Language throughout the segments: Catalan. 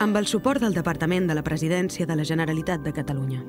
amb el suport del Departament de la Presidència de la Generalitat de Catalunya.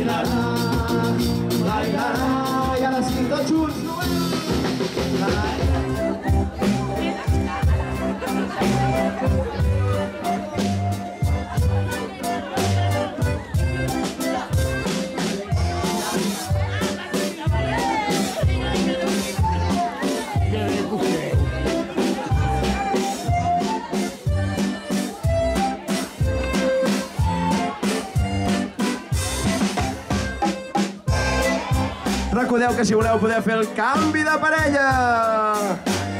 L'airarà, l'airarà, l'airarà, i ara sí, tots Recordeu que si voleu poder fer el canvi de parella.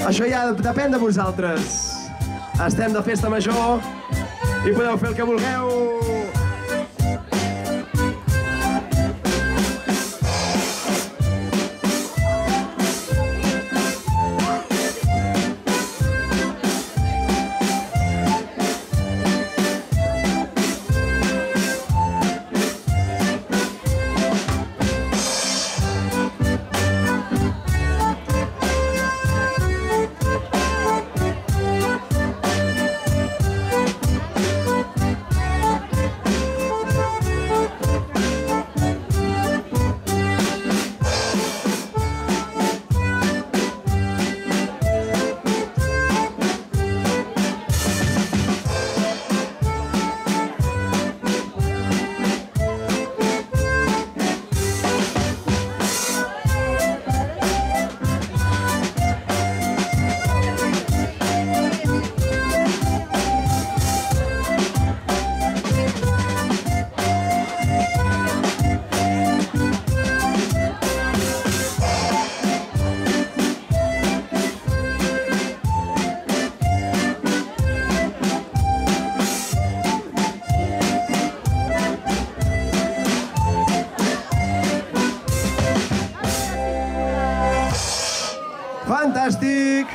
Això ja depèn de vosaltres. Estem de festa major i podeu fer el que vulgueu. Fantastic.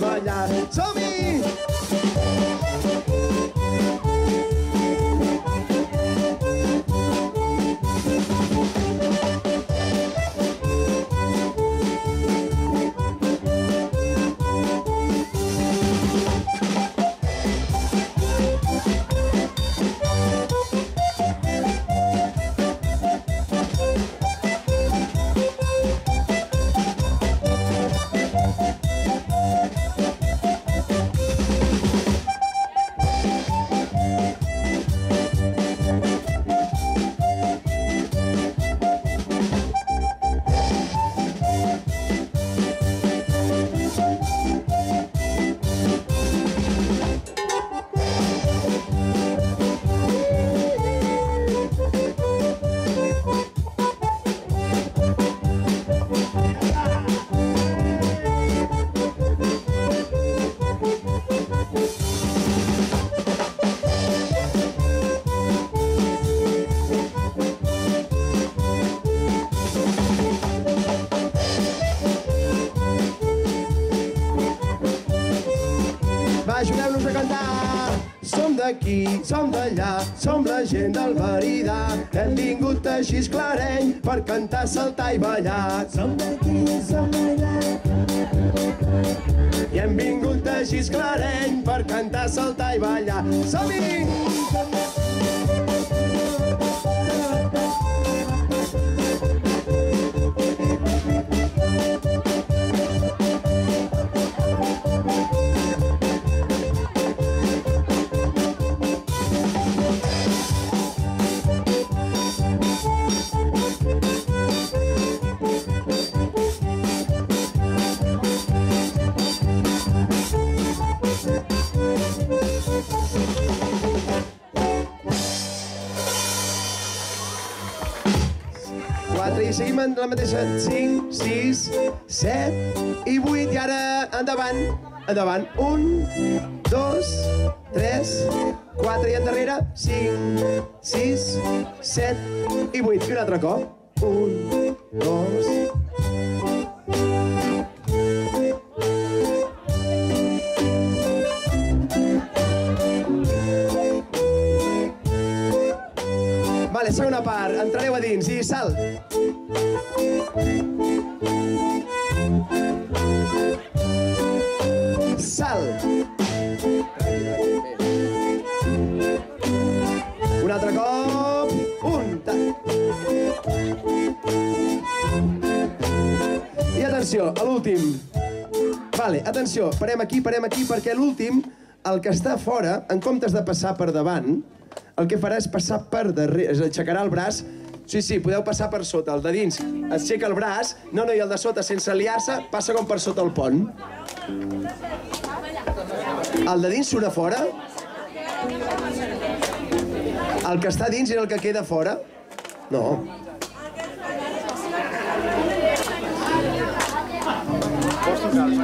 Cantar, saltar d'aquí, som d'allà, som la gent del Veridà. Hem vingut a Xisclareny per cantar, saltar i ballar. Som d'aquí, som d'allà. I hem vingut a Xisclareny per cantar, saltar i ballar. Som-hi! Quatre, en la mateixa. 5, 6, 7 i 8. I ara, endavant, endavant. 1, 2, 3, 4 i endarrere. 5, 6, 7 i 8. I un altre cop. 1, 2, Vale, segona part. Entrareu a dins i salt. Salt. Un altre cop. Un. Ta. I atenció, a l'últim. Vale, atenció, parem aquí, parem aquí, perquè l'últim, el que està fora, en comptes de passar per davant, el que farà és passar per darrere, aixecarà el braç, sí, sí, podeu passar per sota, el de dins aixeca el braç, no, no, i el de sota, sense liar-se, passa com per sota el pont. El de dins surt a fora? El que està dins i el que queda fora? No.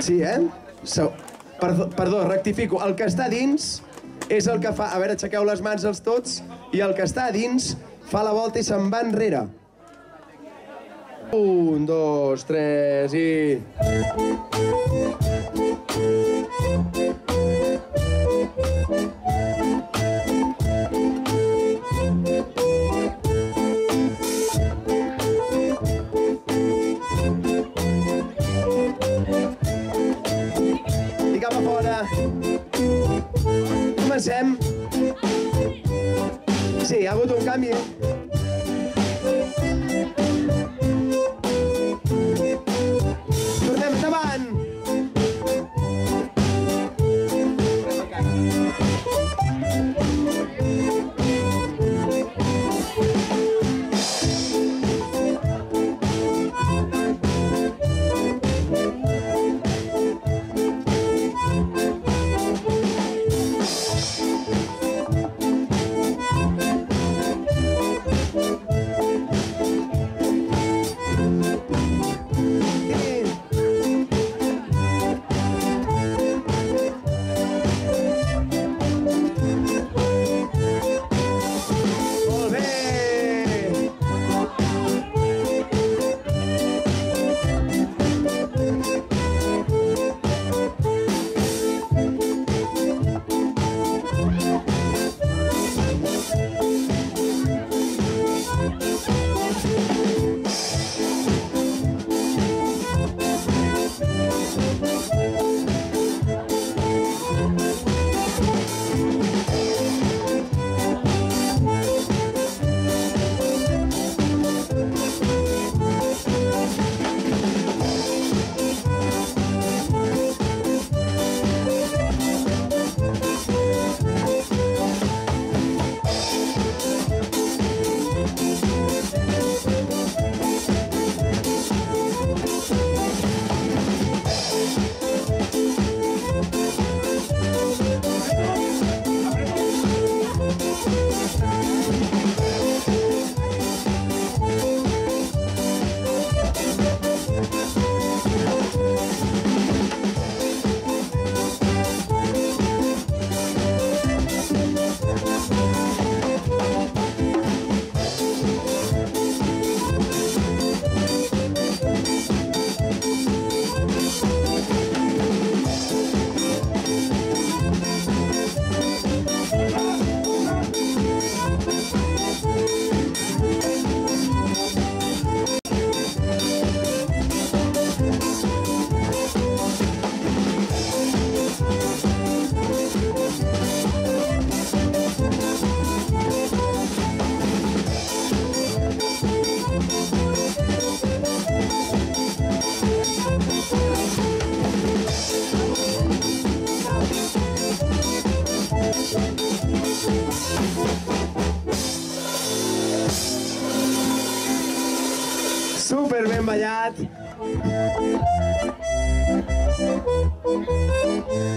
Sí, eh? So, perdó, perdó, rectifico. El que està dins és el que fa... A veure, aixequeu les mans els tots. I el que està dins fa la volta i se'n va enrere. Un, dos, tres i... Sí, hi ha hagut un canvi.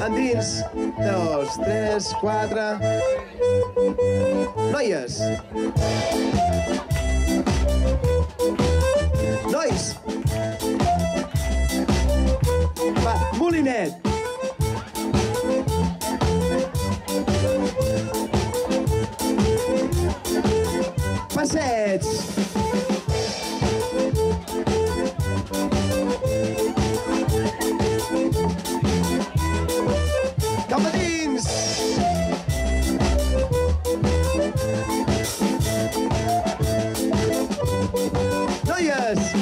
Endins. Dos, tres, quatre... Noies. Nois. Va, Molinet. Passeig. Noies!